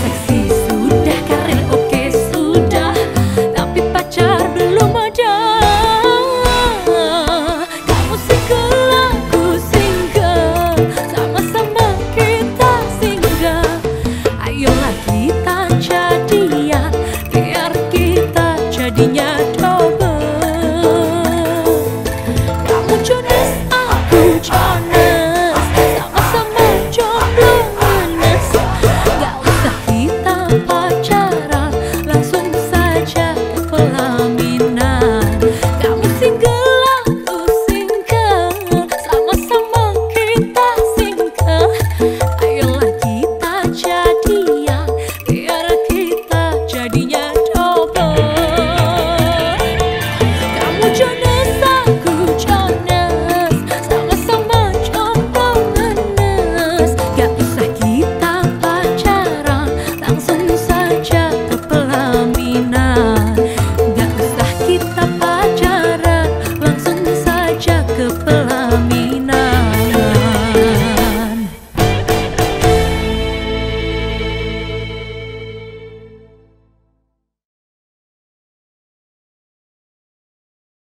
success.